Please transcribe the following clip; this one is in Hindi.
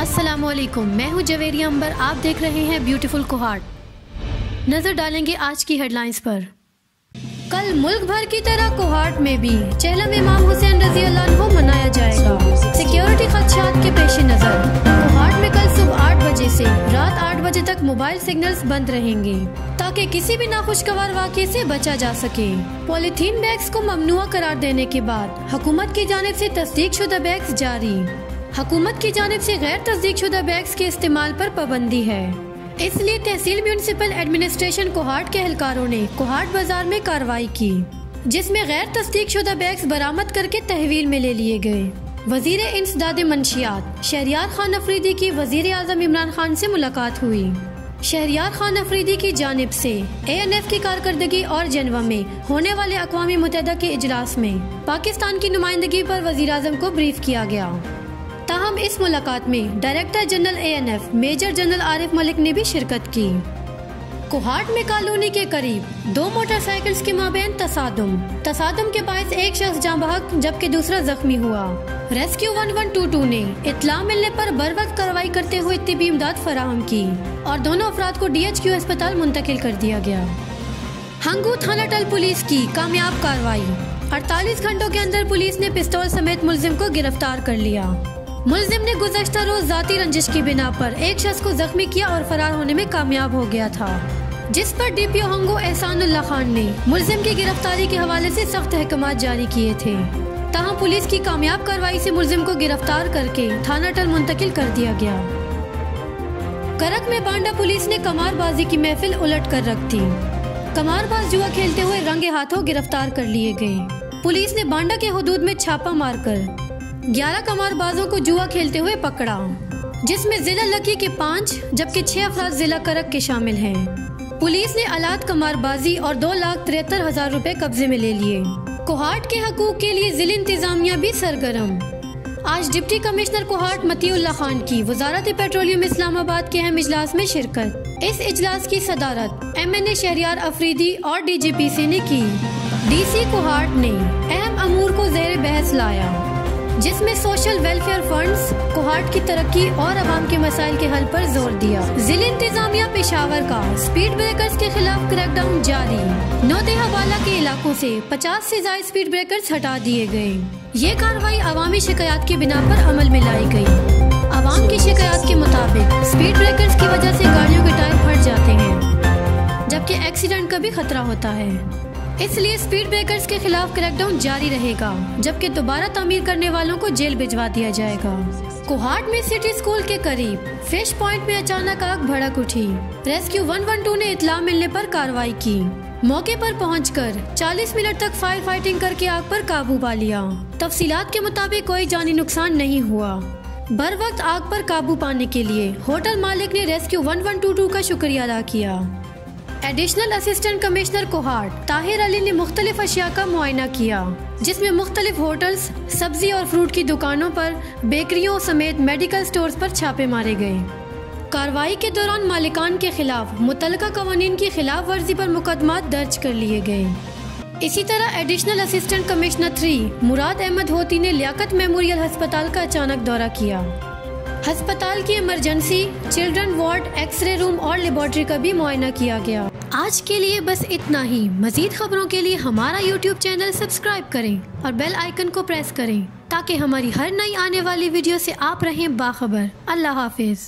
असलकुम मैं हूँ जवेरी अंबर। आप देख रहे हैं ब्यूटीफुल कोहाट नज़र डालेंगे आज की हेडलाइंस पर। कल मुल्क भर की तरह कोहाट में भी चहलम इमाम हुसैन रज़ी को मनाया जाएगा। सिक्योरिटी खदशात के पेश नज़र। कोहाट में कल सुबह आठ बजे से रात आठ बजे तक मोबाइल सिग्नल्स बंद रहेंगे, ताकि किसी भी नाखुशगवार वाक़े से बचा जा सके। पॉलीथीन बैग्स को ममनुआ करार देने के बाद, हुकूमत की जानब से तस्दीक शुदा बैग्स जारी। हुकूमत की जानब से गैर तस्दीक शुदा बैग्स के इस्तेमाल पर पाबंदी है। इसलिए तहसील म्यूनसिपल एडमिनिस्ट्रेशन कोहाट के एहलकारों ने कोहाट बाज़ार में कार्रवाई की, जिसमें गैर तस्दीक शुदा बैग्स बरामद करके तहवील में ले लिए गए। वज़ीर इंसदाद मंशियात, शहरियार खान अफरीदी की वज़ीर आज़म इमरान खान से मुलाकात हुई। शहरियार खान अफरीदी की जानब से ए एन एफ़ की कारकर्दगी और जनवा में होने वाले अकवा मुतहदा के इजलास में पाकिस्तान की नुमाइंदगी पर वज़ीर अजम को ब्रीफ किया गया। ताहम इस मुलाकात में director general A N F major general Arif Malik ने भी शिरकत की। कोहाट में कॉलोनी के करीब दो मोटरसाइकिल्स के माबेन तसादम। तसादम के बायस एक शख्स जहाँ बहक जबकि दूसरा जख्मी हुआ। Rescue one one two two ने इतला मिलने पर बर वक्त कार्रवाई करते हुए तिबी इमदाद फराहम की और दोनों अफराद को डी एच क्यू अस्पताल मुंतकिल कर दिया गया। हंगू थाना टल पुलिस की कामयाब कार्रवाई। 48 घंटों के अंदर पुलिस ने पिस्तौल समेत मुलजिम को गिरफ़्तार कर लिया। मुलजिम ने गुजशत रोज जाती रंजिश की बिना पर एक शख्स को जख्मी किया और फरार होने में कामयाब हो गया था, जिस पर डी डीपीओ हंगो एहसानुल्ला खान ने मुलजिम की गिरफ्तारी के हवाले से सख्त अहकाम जारी किए थे। तहाँ पुलिस की कामयाब कार्रवाई से मुलजिम को गिरफ़्तार करके थाना टल मुंतकिल कर दिया गया। करक में बांडा पुलिस ने कमारबाजी की महफिल उलट कर रख दी। कमारबाज जुआ खेलते हुए रंगे हाथों गिरफ़्तार कर लिए गए। पुलिस ने बांडा के हदूद में छापा मारकर ग्यारह कमारबाजों को जुआ खेलते हुए पकड़ा, जिसमें जिला लकी के पाँच, जबकि छह अफराद जिला करक के शामिल हैं। पुलिस ने अलाद कमारबाजी और दो लाख तिहत्तर हज़ार रूपए कब्जे में ले लिए। कोहाट के हकूक के लिए ज़िले इंतजामिया भी सरगर्म। आज डिप्टी कमिश्नर कोहाट मतीउल्ला खान की वजारत पेट्रोलियम इस्लामाबाद के अहम इजलास में शिरकत। इस इजलास की सदारत M N A Shehryar Afridi और डी जी पी सी ने की। डी सी कोहाट ने अहम अमूर को जेर बहस लाया। जिसमें सोशल वेलफेयर फंड्स, कोहाट की तरक्की और आवाम के मसाइल के हल पर ज़ोर दिया। ज़िले इंतजामिया पेशावर का स्पीड ब्रेकर्स के खिलाफ क्रैकडाउन जारी। नौदेहावाला के इलाकों से 50 से ज़्यादा स्पीड ब्रेकर्स हटा दिए गए। ये कार्रवाई अवामी शिकायत के बिना पर अमल में लाई गई। आवाम की शिकायत के मुताबिक स्पीड ब्रेकर्स की वजह से गाड़ियों के टायर फट जाते हैं, जबकि एक्सीडेंट का भी खतरा होता है। इसलिए स्पीड ब्रेकर्स के खिलाफ क्रैकडाउन जारी रहेगा, जबकि दोबारा तमीर करने वालों को जेल भिजवा दिया जाएगा। कोहाट में सिटी स्कूल के करीब, फ़िश पॉइंट में अचानक आग भड़क उठी। रेस्क्यू 112 ने इतला मिलने पर कार्रवाई की। मौके पर पहुंचकर 40 मिनट तक फायर फाइटिंग करके आग पर काबू पा लिया। तफसीलात के मुताबिक कोई जानी नुकसान नहीं हुआ। बर वक्त आग पर काबू पाने के लिए होटल मालिक ने रेस्क्यू 1122 का शुक्रिया अदा किया। Additional assistant commissioner Kohat Tahir Ali ने मुख्तलिफ़ अशिया का मुआयना किया, जिसमें मुख्तलिफ़ होटल्स, सब्ज़ी और फ्रूट की दुकानों पर, बेकरियों समेत मेडिकल स्टोर्स पर छापे मारे गए। कार्रवाई के दौरान मालिकान के खिलाफ मुतल कवानीन की खिलाफ वर्जी पर मुकदमा दर्ज कर लिए गए। इसी तरह additional assistant commissioner three, Murad Ahmad Hoti ने लियाकत मेमोरियल अस्पताल का अचानक दौरा किया। अस्पताल की emergency, children ward, X ray room और लेबोरेटरी का भी मुआयना किया गया। आज के लिए बस इतना ही। मजीद खबरों के लिए हमारा यूट्यूब चैनल सब्सक्राइब करें और बेल आइकन को प्रेस करें ताकि हमारी हर नई आने वाली वीडियो से आप रहें बाखबर। अल्लाह हाफिज।